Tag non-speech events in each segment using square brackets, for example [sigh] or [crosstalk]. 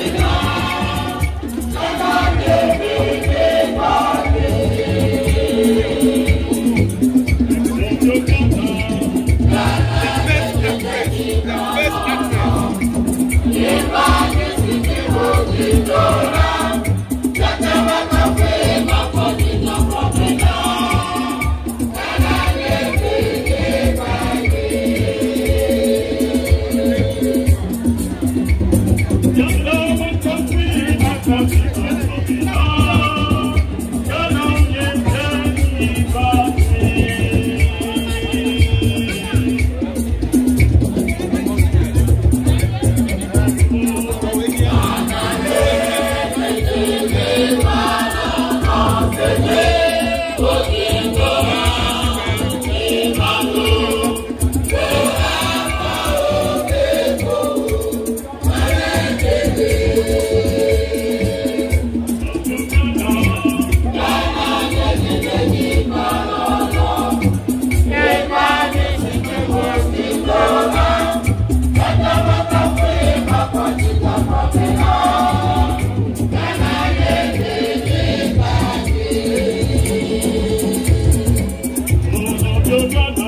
Young love Oh, not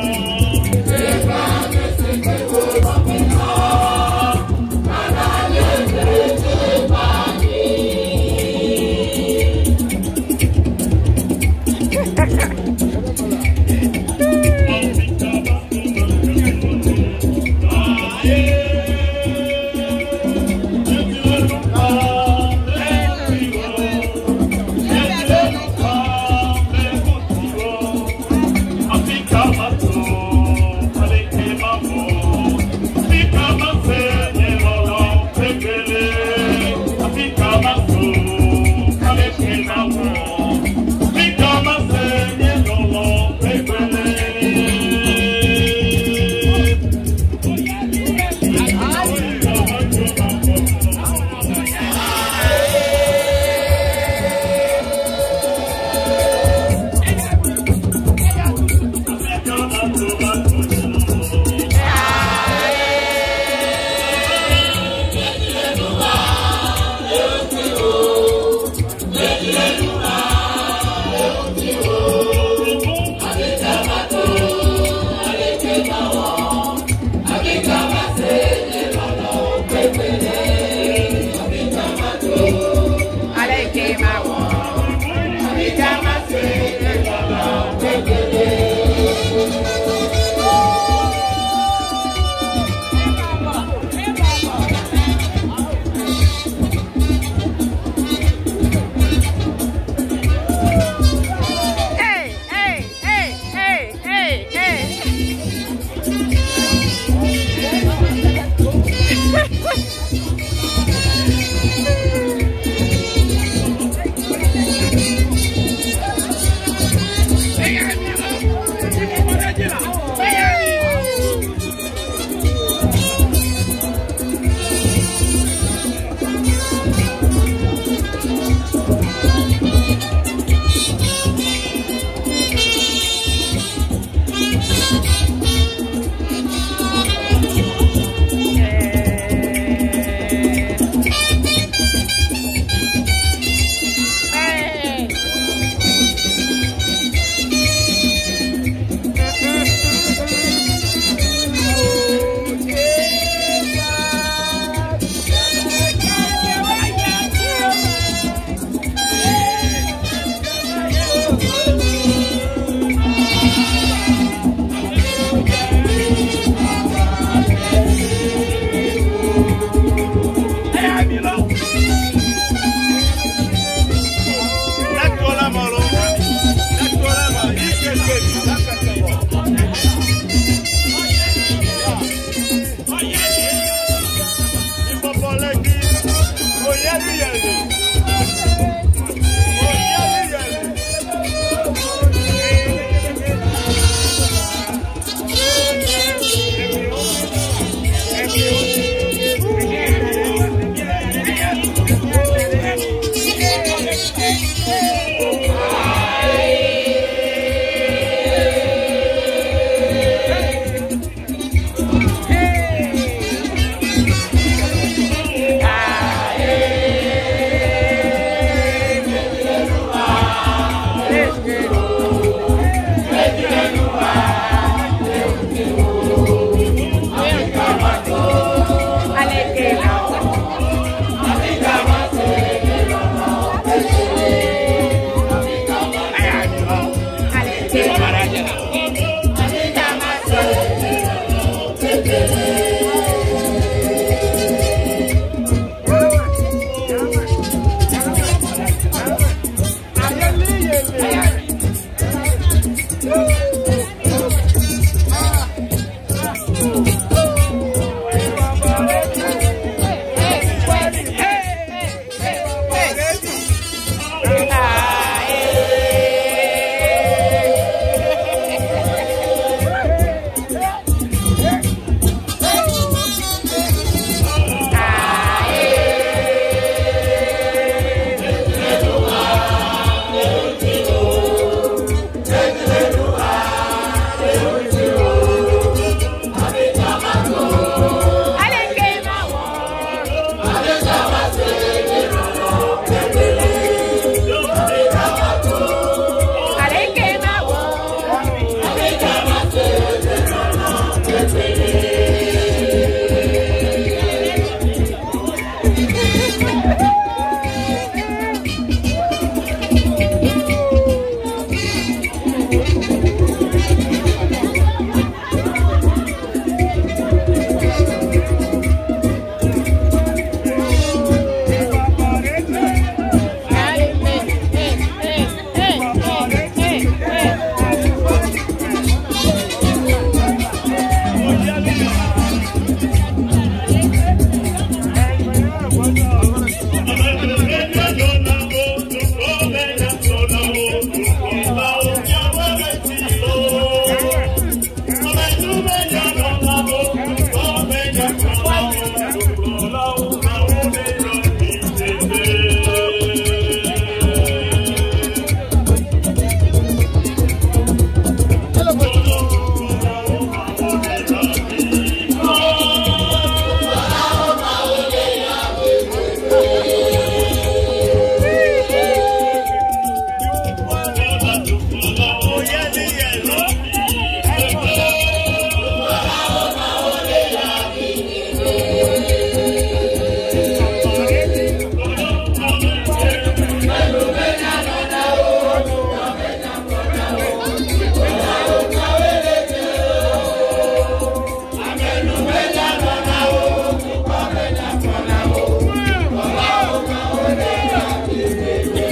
You. [laughs]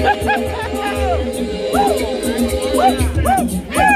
Woo! Woo! Woo!